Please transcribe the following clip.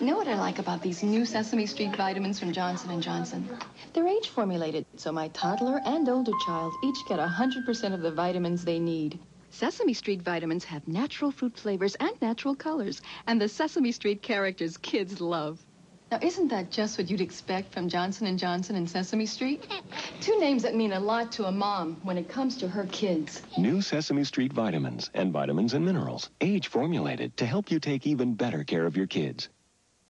You know what I like about these new Sesame Street vitamins from Johnson & Johnson? They're age formulated, so my toddler and older child each get 100% of the vitamins they need. Sesame Street vitamins have natural fruit flavors and natural colors, and the Sesame Street characters kids love. Now, isn't that just what you'd expect from Johnson & Johnson and Sesame Street? Two names that mean a lot to a mom when it comes to her kids. New Sesame Street vitamins and vitamins and minerals, age formulated to help you take even better care of your kids.